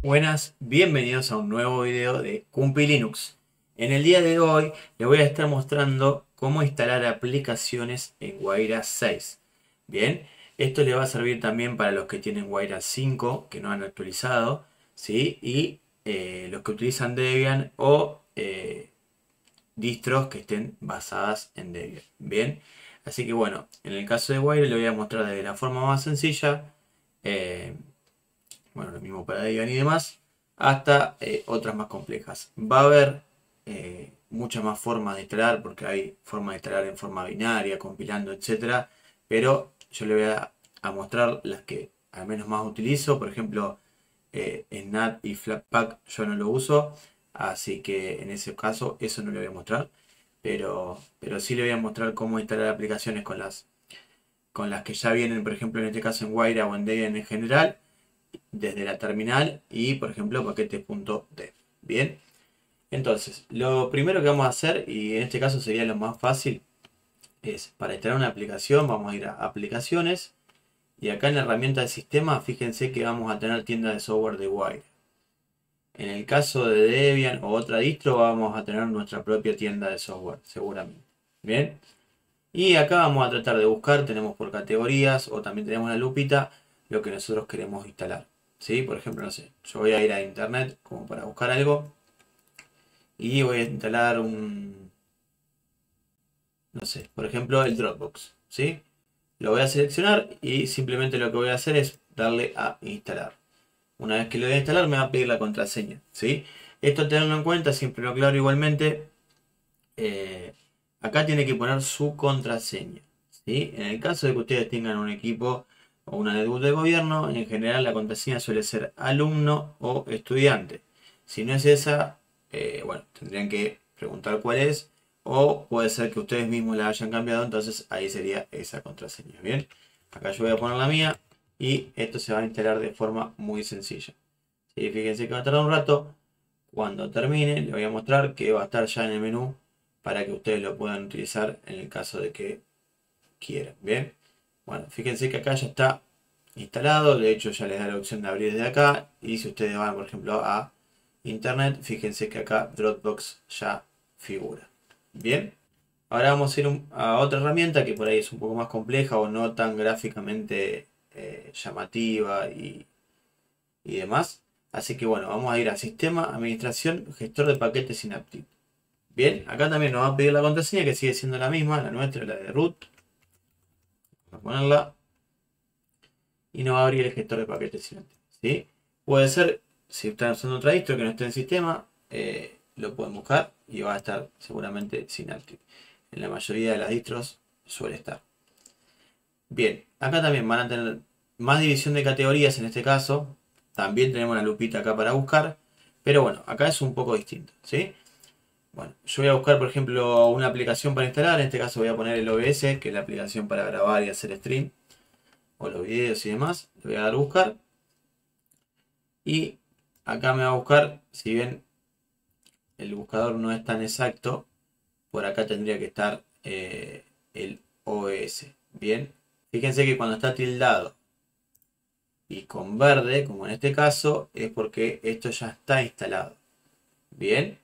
Buenas, bienvenidos a un nuevo video de Cumpi Linux. En el día de hoy les voy a estar mostrando cómo instalar aplicaciones en Guaira 6. Bien, esto le va a servir también para los que tienen Guaira 5 que no han actualizado, ¿sí? Y eh, los que utilizan Debian o eh, distros que estén basadas en Debian. Bien, así que bueno, en el caso de Guaira le voy a mostrar de la forma más sencilla. Eh, bueno, lo mismo para Debian y demás, hasta eh, otras más complejas. Va a haber eh, muchas más formas de instalar, porque hay formas de instalar en forma binaria, compilando, etcétera, pero yo le voy a, mostrar las que al menos más utilizo, por ejemplo, eh, NAT y Flatpak yo no lo uso, así que en ese caso eso no le voy a mostrar, pero, pero sí le voy a mostrar cómo instalar aplicaciones con las, con las que ya vienen, por ejemplo, en este caso en Wire o en Debian en general, desde la terminal y por ejemplo paquete.dev. Bien, entonces lo primero que vamos a hacer, y en este caso sería lo más fácil, es para instalar una aplicación, vamos a ir a aplicaciones y acá en la herramienta de sistema, fíjense que vamos a tener tienda de software de Wire. En el caso de Debian o otra distro, vamos a tener nuestra propia tienda de software, seguramente. Bien. Y acá vamos a tratar de buscar, tenemos por categorías o también tenemos la lupita lo que nosotros queremos instalar. ¿sí? Por ejemplo, no sé, yo voy a ir a internet como para buscar algo y voy a instalar un, no sé, por ejemplo el Dropbox. ¿sí? Lo voy a seleccionar y simplemente lo que voy a hacer es darle a instalar. Una vez que lo voy a instalar me va a pedir la contraseña. ¿sí? Esto tenerlo en cuenta, siempre lo claro igualmente. Eh, acá tiene que poner su contraseña. ¿sí? En el caso de que ustedes tengan un equipo o una debut de gobierno, en general la contraseña suele ser alumno o estudiante. Si no es esa, eh, bueno, tendrían que preguntar cuál es, o puede ser que ustedes mismos la hayan cambiado, entonces ahí sería esa contraseña. Bien, acá yo voy a poner la mía y esto se va a instalar de forma muy sencilla. Fíjense que va a tardar un rato. Cuando termine, le voy a mostrar que va a estar ya en el menú para que ustedes lo puedan utilizar en el caso de que quieran. Bien. Bueno, fíjense que acá ya está instalado, de hecho ya les da la opción de abrir desde acá y si ustedes van por ejemplo a internet, fíjense que acá Dropbox ya figura. Bien, ahora vamos a ir a otra herramienta que por ahí es un poco más compleja o no tan gráficamente eh, llamativa y, y demás. Así que bueno, vamos a ir a Sistema, Administración, Gestor de Paquetes Synaptic. Bien, acá también nos va a pedir la contraseña que sigue siendo la misma, la nuestra, la de root a ponerla. Y nos va a abrir el gestor de paquetes ¿sí? Puede ser, si están usando otra distro que no esté en sistema, eh, lo pueden buscar y va a estar seguramente Synaptic. En la mayoría de las distros suele estar. Bien, acá también van a tener más división de categorías en este caso. También tenemos una lupita acá para buscar. Pero bueno, acá es un poco distinto. ¿sí? Bueno, yo voy a buscar, por ejemplo, una aplicación para instalar. En este caso voy a poner el OBS, que es la aplicación para grabar y hacer stream. O los videos y demás. Le voy a dar a buscar. Y acá me va a buscar, si bien el buscador no es tan exacto, por acá tendría que estar eh, el OBS. Bien, fíjense que cuando está tildado y con verde, como en este caso, es porque esto ya está instalado. Bien,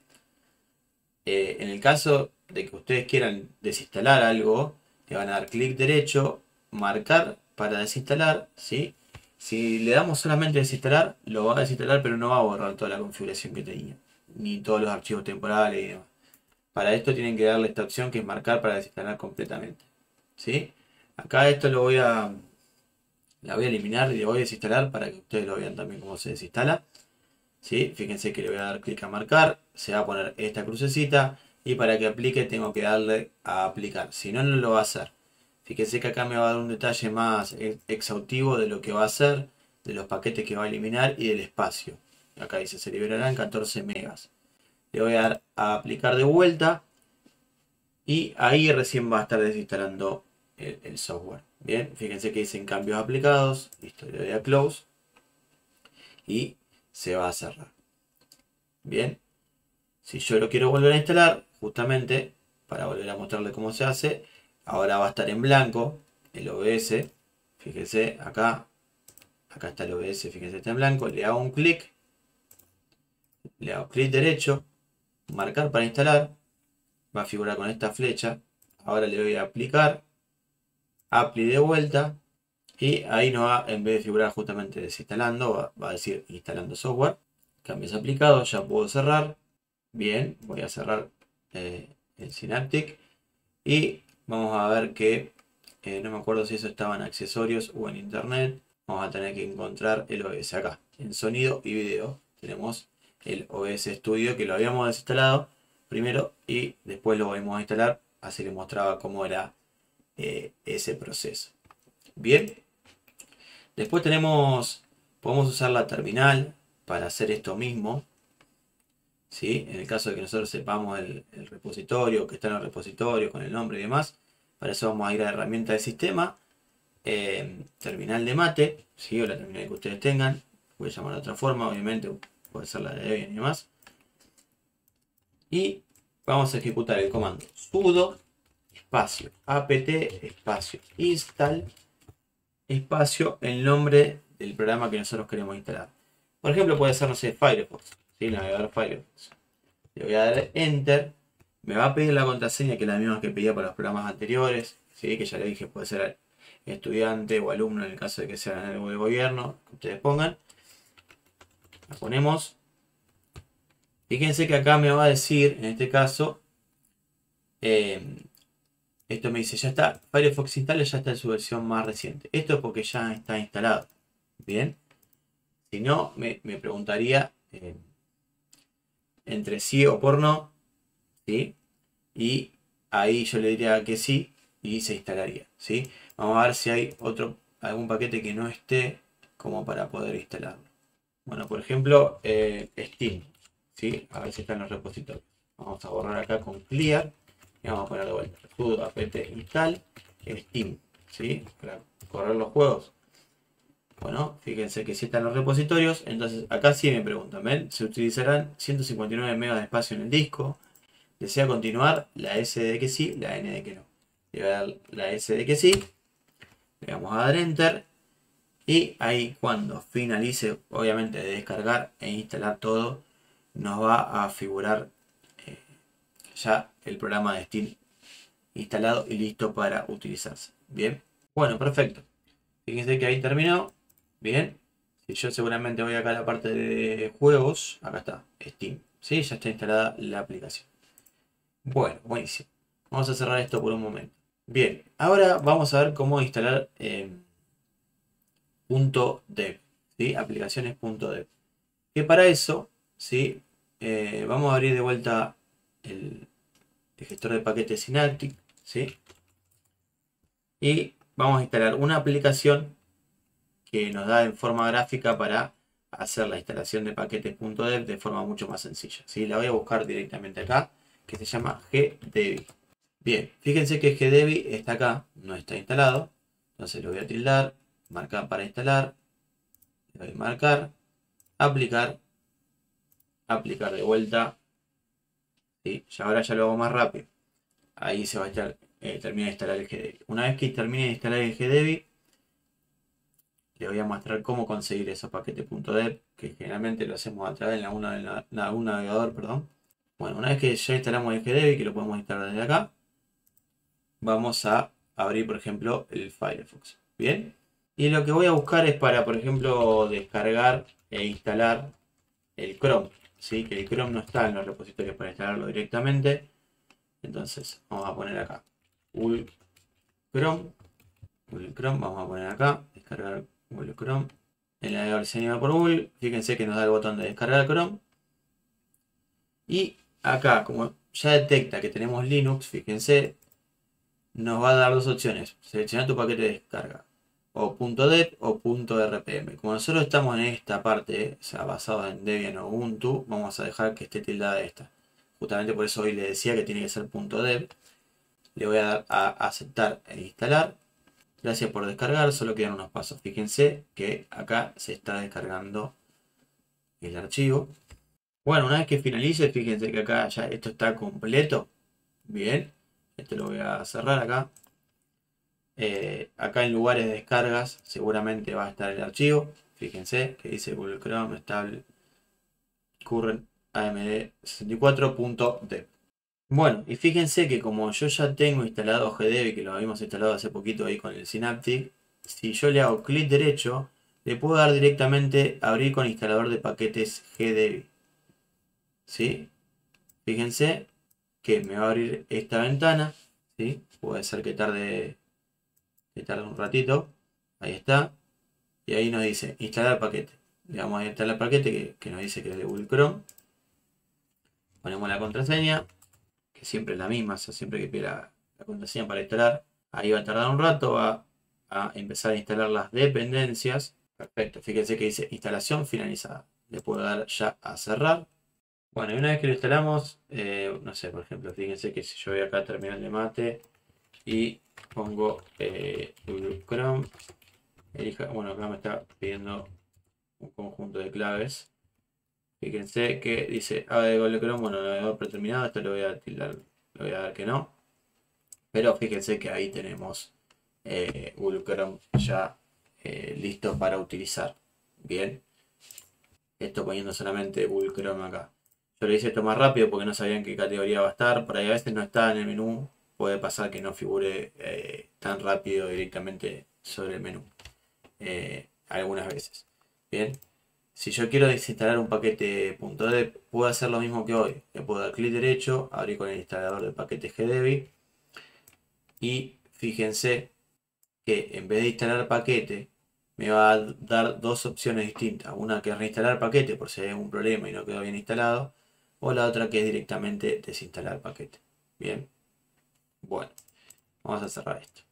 eh, en el caso de que ustedes quieran desinstalar algo, le van a dar clic derecho, marcar para desinstalar, ¿sí? Si le damos solamente desinstalar, lo va a desinstalar, pero no va a borrar toda la configuración que tenía, ni todos los archivos temporales y demás. Para esto tienen que darle esta opción que es marcar para desinstalar completamente. ¿sí? Acá esto lo voy a, la voy a eliminar y le voy a desinstalar para que ustedes lo vean también cómo se desinstala. ¿Sí? Fíjense que le voy a dar clic a marcar, se va a poner esta crucecita y para que aplique tengo que darle a aplicar, si no, no lo va a hacer. Fíjense que acá me va a dar un detalle más exhaustivo de lo que va a hacer, de los paquetes que va a eliminar y del espacio. Acá dice, se liberarán 14 megas. Le voy a dar a aplicar de vuelta y ahí recién va a estar desinstalando el, el software. Bien, fíjense que dicen cambios aplicados, listo, le doy a close y se va a cerrar. Bien, si yo lo quiero volver a instalar, justamente para volver a mostrarle cómo se hace, ahora va a estar en blanco el OBS. Fíjese acá, acá está el OBS, fíjense está en blanco, le hago un clic le hago clic derecho, marcar para instalar, va a figurar con esta flecha, ahora le doy a aplicar, apply de vuelta, y ahí no va, en vez de figurar justamente desinstalando, va, a decir instalando software, cambios aplicados, ya puedo cerrar, bien, voy a cerrar eh, el Synaptic, y vamos a ver que, eh, no me acuerdo si eso estaba en accesorios o en internet, vamos a tener que encontrar el OS acá, en sonido y video, tenemos el OS Studio que lo habíamos desinstalado primero y después lo volvemos a instalar. Así le mostraba cómo era eh, ese proceso. Bien. Después tenemos, podemos usar la terminal para hacer esto mismo. ¿sí? En el caso de que nosotros sepamos el, repositorio, que está en el repositorio con el nombre y demás. Para eso vamos a ir a herramienta de sistema. Eh, terminal de mate, ¿sí? o la terminal que ustedes tengan. Puede llamar de otra forma, obviamente puede ser la de Debian y demás. Y vamos a ejecutar el comando sudo espacio apt espacio install espacio el nombre del programa que nosotros queremos instalar. Por ejemplo, puede ser, no sé, Firefox. ¿sí? Navegador Firefox. Le voy a dar Enter. Me va a pedir la contraseña, que es la misma que pedía para los programas anteriores. ¿sí? Que ya le dije, puede ser estudiante o alumno en el caso de que sea en el gobierno, que ustedes pongan la ponemos. Fíjense que acá me va a decir, en este caso, eh, esto me dice, ya está, Firefox instala, ya está en su versión más reciente. Esto es porque ya está instalado. Bien. Si no, me, preguntaría eh, entre sí o por no. ¿sí? Y ahí yo le diría que sí y se instalaría. ¿sí? Vamos a ver si hay otro algún paquete que no esté como para poder instalarlo. Bueno, por ejemplo, eh, Steam. ¿sí? A ver si está en los repositorios. Vamos a borrar acá con clear. Y vamos a poner de vuelta. sudo apt install Steam. ¿sí? Para correr los juegos. Bueno, fíjense que si están los repositorios. Entonces acá sí me preguntan. ¿ven? Se utilizarán 159 MB de espacio en el disco. ¿Desea continuar? La S de que sí, la N de que no. Le voy a dar la S de que sí. Le vamos a dar Enter y ahí cuando finalice obviamente de descargar e instalar todo nos va a figurar eh, ya el programa de Steam instalado y listo para utilizarse. Bien. Bueno perfecto. Fíjense que ahí terminó. Bien. Si yo seguramente voy acá a la parte de juegos. Acá está Steam. ¿sí? ya está instalada la aplicación. Bueno buenísimo. Vamos a cerrar esto por un momento. Bien ahora vamos a ver cómo instalar eh, .dev, ¿sí? aplicaciones.dev. Que para eso, ¿sí? Eh, vamos a abrir de vuelta el, gestor de paquetes Synaptic, ¿sí? Y vamos a instalar una aplicación que nos da en forma gráfica para hacer la instalación de paquetes.dev de forma mucho más sencilla. ¿sí? La voy a buscar directamente acá, que se llama gdebi. Bien, fíjense que gdebi está acá, no está instalado. Entonces lo voy a tildar, marcar para instalar, le doy marcar, aplicar, aplicar de vuelta, ¿sí? y ahora ya lo hago más rápido. Ahí se va a estar, eh, termina de instalar el GDebi. Una vez que termine de instalar el GDebi, le voy a mostrar cómo conseguir esos paquetes .dev, que generalmente lo hacemos a través de un navegador, perdón. Bueno, una vez que ya instalamos el GDebi, que lo podemos instalar desde acá, vamos a abrir, por ejemplo, el Firefox. Bien, y lo que voy a buscar es para, por ejemplo, descargar e instalar el Chrome. ¿Sí? Que el Chrome no está en los repositorios para instalarlo directamente. Entonces, vamos a poner acá Google Chrome. Google Chrome, vamos a poner acá, descargar Google Chrome. El navegador diseñado por Google. Fíjense que nos da el botón de descargar Chrome. Y acá, como ya detecta que tenemos Linux, fíjense, nos va a dar dos opciones. Selecciona tu paquete de descarga o .deb o .rpm. Como nosotros estamos en esta parte, o sea, basado en Debian o Ubuntu, vamos a dejar que esté tildada esta. Justamente por eso hoy le decía que tiene que ser .deb. Le voy a dar a aceptar e instalar. Gracias por descargar, solo quedan unos pasos. Fíjense que acá se está descargando el archivo. Bueno, una vez que finalice, fíjense que acá ya esto está completo. Bien, este lo voy a cerrar acá. Eh, acá en lugares de descargas seguramente va a estar el archivo. Fíjense que dice Google Chrome Stable Current amd64.dev. Bueno, y fíjense que como yo ya tengo instalado GDev, que lo habíamos instalado hace poquito ahí con el Synaptic, si yo le hago clic derecho, le puedo dar directamente abrir con instalador de paquetes GDev. ¿Sí? Fíjense que me va a abrir esta ventana. ¿sí? Puede ser que tarde, que tarde un ratito. Ahí está. Y ahí nos dice instalar paquete. Le vamos a instalar paquete que, nos dice que es de Google Chrome. Ponemos la contraseña, que siempre es la misma, siempre que pide la, contraseña para instalar. Ahí va a tardar un rato, va a empezar a instalar las dependencias. Perfecto, fíjense que dice instalación finalizada. Le puedo dar ya a cerrar. Bueno, y una vez que lo instalamos, eh, no sé, por ejemplo, fíjense que si yo voy acá a terminal de mate y pongo eh, Chrome, elija, bueno, acá me está pidiendo un conjunto de claves. Fíjense que dice A de Chrome, bueno, navegador predeterminado, esto lo voy a tildar, lo voy a dar que no. Pero fíjense que ahí tenemos eh, Google Chrome ya listo para utilizar. Bien. Esto poniendo solamente Google Chrome acá. Yo le hice esto más rápido porque no sabían qué categoría va a estar. Por ahí a veces no está en el menú. Puede pasar que no figure eh, tan rápido directamente sobre el menú. Eh, algunas veces. Bien. Si yo quiero desinstalar un paquete .deb, puedo hacer lo mismo que hoy. Le puedo dar clic derecho, abrir con el instalador de paquetes GDebi. Y fíjense que en vez de instalar paquete, me va a dar dos opciones distintas. Una que es reinstalar paquete por si hay algún problema y no quedó bien instalado o la otra que es directamente desinstalar paquete. Bien. Bueno, vamos a cerrar esto.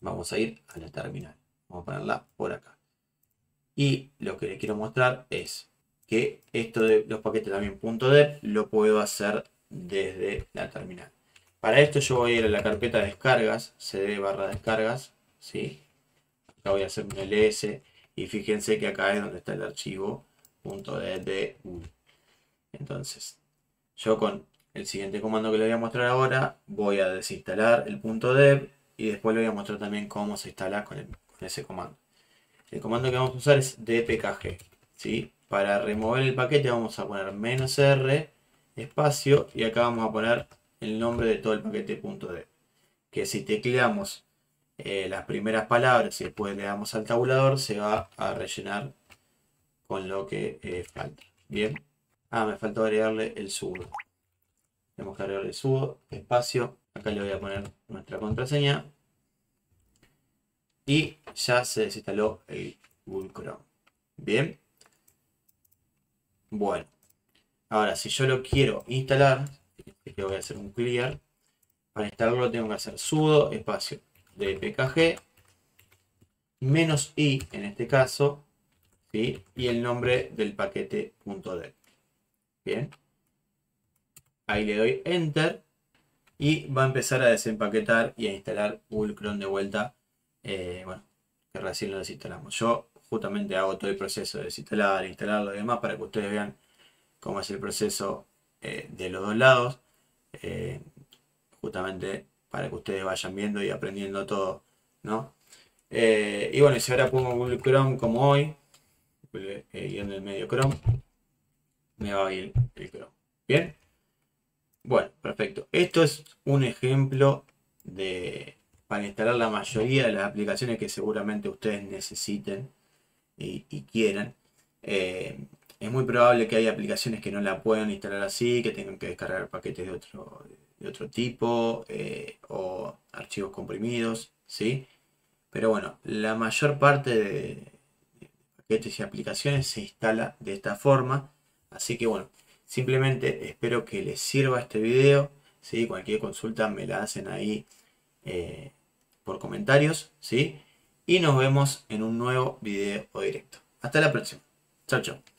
Vamos a ir a la terminal. Vamos a ponerla por acá. Y lo que le quiero mostrar es que esto de los paquetes también .deb lo puedo hacer desde la terminal. Para esto yo voy a ir a la carpeta de descargas, cd barra descargas, ¿sí? Acá voy a hacer un ls y fíjense que acá es donde está el archivo .deb de entonces, yo con el siguiente comando que le voy a mostrar ahora, voy a desinstalar el punto .deb y después le voy a mostrar también cómo se instala con, ese comando. El comando que vamos a usar es dpkg. ¿sí? Para remover el paquete vamos a poner menos "-r", espacio, y acá vamos a poner el nombre de todo el paquete .deb. Que si tecleamos eh, las primeras palabras y después le damos al tabulador, se va a rellenar con lo que eh, falta. Bien. Ah, me faltó agregarle el sudo. Tenemos que sudo, espacio. Acá le voy a poner nuestra contraseña. Y ya se desinstaló el Google Chrome. Bien. Bueno. Ahora, si yo lo quiero instalar, que voy a hacer un clear. Para instalarlo tengo que hacer sudo, espacio, de pkg, menos i en este caso, ¿sí? y el nombre del paquete .deb. Bien. Ahí le doy Enter. Y va a empezar a desempaquetar y a instalar Google Chrome de vuelta. Eh, bueno, que recién lo desinstalamos. Yo justamente hago todo el proceso de desinstalar, instalarlo y demás para que ustedes vean cómo es el proceso eh, de los dos lados. Eh, justamente para que ustedes vayan viendo y aprendiendo todo, ¿no? y bueno, si ahora pongo Google Chrome como hoy, en el medio Chrome, me va a ir el Chrome. Bien. Bueno, perfecto. Esto es un ejemplo de para instalar la mayoría de las aplicaciones que seguramente ustedes necesiten y, quieran. Eh, es muy probable que haya aplicaciones que no la puedan instalar así, que tengan que descargar paquetes de otro, de otro tipo eh, o archivos comprimidos, ¿sí? Pero bueno, la mayor parte de paquetes y aplicaciones se instala de esta forma Así que bueno, simplemente espero que les sirva este video. ¿sí? Cualquier consulta me la hacen ahí eh, por comentarios. ¿sí? Y nos vemos en un nuevo video o directo. Hasta la próxima. Chao, chao.